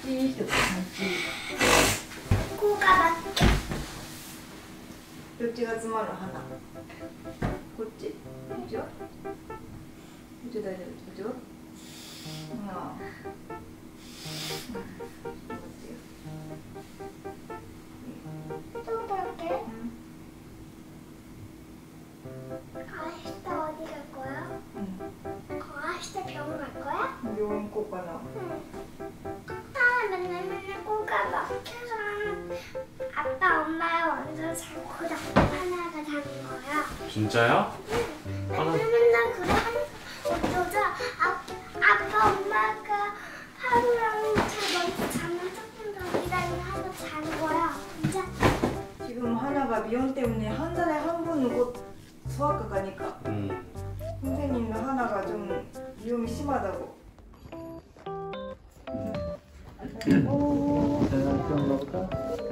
ちしてこうかばっけどっちが詰まる花。こっち？こっちは？こっち大丈夫？こっちは？ 진짜요? 맨날 맨날 그래 어쩌자 아, 아빠 엄마가 하루랑 잘 먼저 자면 조금 더 기다리면 하루 자는 거야. 진짜? 지금 하나가 미연 때문에 한 달에 한 번은 곧 소아과 가니까 음. 선생님도 하나가 좀 위험이 심하다고. 오 내가 좀 넣을까?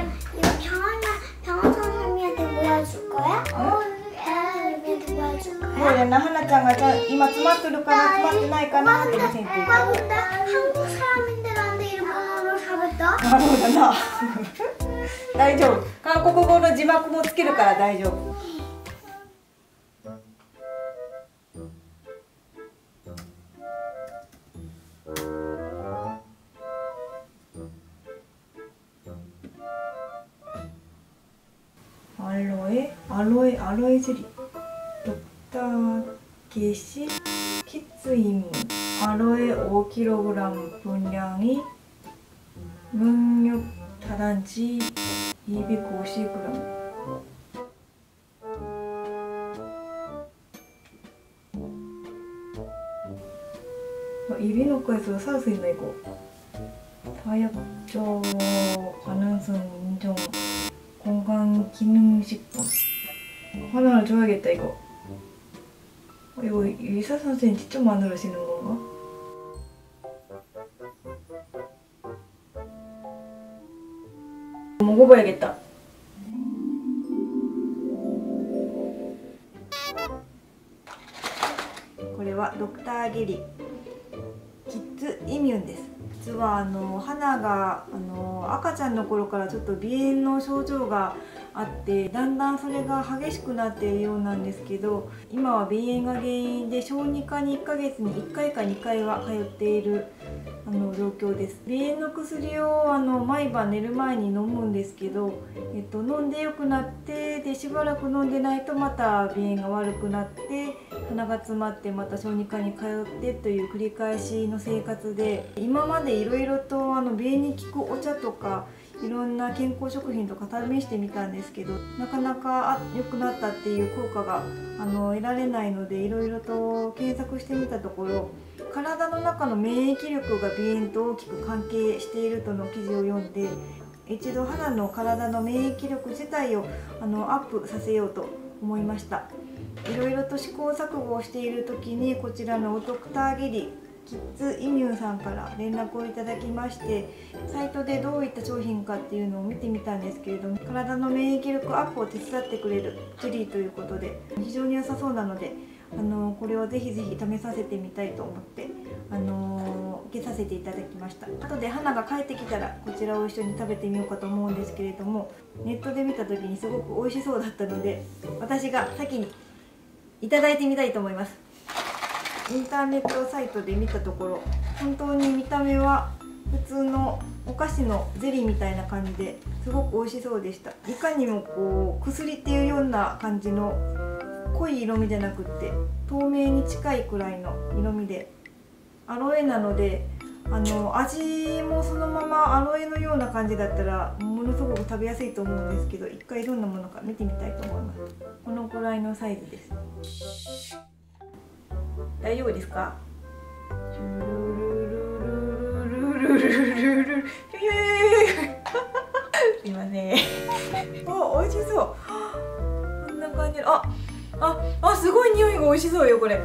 거야? 어. 선생님한테 보여줄 もう 거야? やな、はなちゃんがちゃん今詰まってるかな詰まってないかなって見せていた 오빠 근데 한국 사람인데 나한테 일본어로 잘했다? なるほどな大丈夫韓国語の字幕もつけるから大丈夫 アロエアロエゼリードクターゲシキツイムアロエ 5kg 분량이 능력 다단지 250g 어, 입이 놓고에서 살 수 있나 이거 다이어트 가능성 인정 건강 기능식품 하나를 줘야겠다 이거 어, 이거 의사 선생님 직접 만들으시는 건가? 먹어봐야겠다. これはドクターゲリキッズイミュンです実はあの花があの赤ちゃんの頃からちょっと鼻炎の症状が あってだんだんそれが激しくなっているようなんですけど今は鼻炎が原因で小児科に1ヶ月に1回か2回は通っているあの状況です。鼻炎の薬をあの毎晩寝る前に飲むんですけど、えっと、飲んで良くなってでしばらく飲んでないとまた鼻炎が悪くなって鼻が詰まってまた小児科に通ってという繰り返しの生活で今までいろいろとあの鼻炎に効くお茶とかいろんな健康食品とか試してみたんですけどなかなか良くなったっていう効果があの得られないのでいろいろと検索してみたところ体の中の免疫力が鼻炎と大きく関係しているとの記事を読んで一度肌の体の免疫力自体をあのアップさせようと思いました。いろいろと試行錯誤をしている時にこちらのドクターゲリキッズイミュンさんから連絡をいただきましてサイトでどういった商品かっていうのを見てみたんですけれども体の免疫力アップを手伝ってくれるジェリーということで非常に良さそうなのであのこれをぜひぜひ試させてみたいと思ってあの受けさせていただきました。後で花が帰ってきたらこちらを一緒に食べてみようかと思うんですけれどもネットで見た時にすごく美味しそうだったので私が先にいただいてみたいと思います。インターネットサイトで見たところ本当に見た目は普通のお菓子のゼリーみたいな感じですごく美味しそうでした。いかにもこう薬っていうような感じの濃い色味じゃなくって透明に近いくらいの色味でアロエなのであの味もそのままアロエのような感じだったらものすごく食べやすいと思うんですけど一回どんなものか見てみたいと思います。このくらいのサイズです。大丈夫ですか？すいませんお美味しそうこんな感じあああすごい匂いが美味しそうよこれ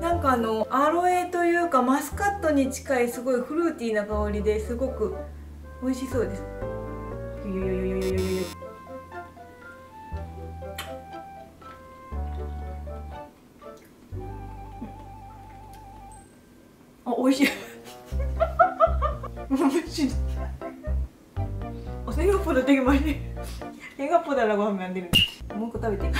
なんかあのアロエというかマスカットに近いすごいフルーティーな香りですごく美味しそうですよよよよよよよあ美味しい美味しい 어, 생각보다 되게 많이 생각보다라고 하면 안 되는데もう一個食べて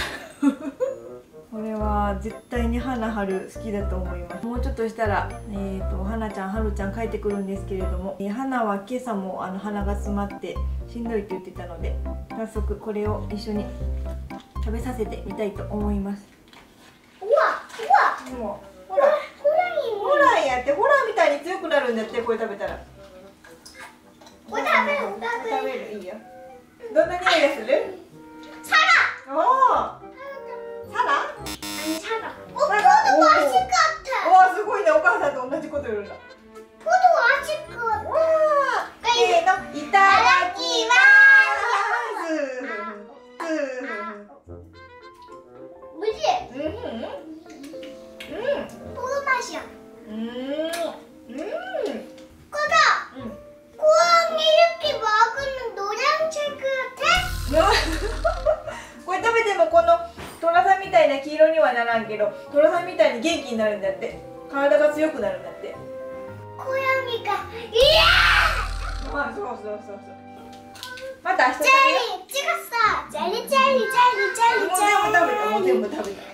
これは絶対に花春好きだと思いますもうちょっとしたら、えーと、花ちゃん春ちゃん帰ってくるんですけれども、えー、花は今朝もあの鼻が詰まってしんどいって言ってたので早速これを一緒に食べさせてみたいと思います 우와 우와 もう たいに強くなるんだってこれ食べたら 오다베 食 오다베 べるいいよどんな匂いがする 사라 おおサラ 아니 사라 어 사라. 포도 오. 맛있을 것 같아 おおすごいねお母さんと同じこと言うんだ 포도 맛있을 것 같아 わあせーのいただきます 뭐지? うんうんうん 포도 맛이야 う らんけど寅さんみたいに元気になるんだって。体が強くなるんだって。小闇がいやまあそうそうそうそう。また明日チャリチャリチャリチャリチャリチャリもう全部食べた。リーチ部食べた。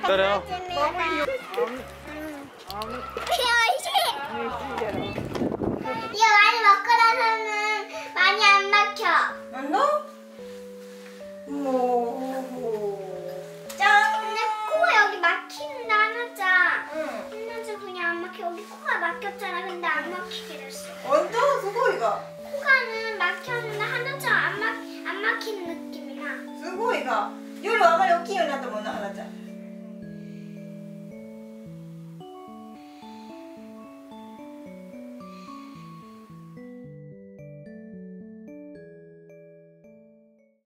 기다려 이거 많이 먹고 나서는 많이 안 막혀. 안 넣어? 뭐. 짠. 근데 코가 여기 막히는데 하나짱. 응. 하나짱 그냥 안 막혀. 여기 코가 막혔잖아. 근데 안 막히게 됐어. 완전 すごいが。 코가는 막혔는데 하나짱 안, 막, 안 막히는 느낌이야. すごいが。夜あまり起きんようになったもんな、花ちゃん。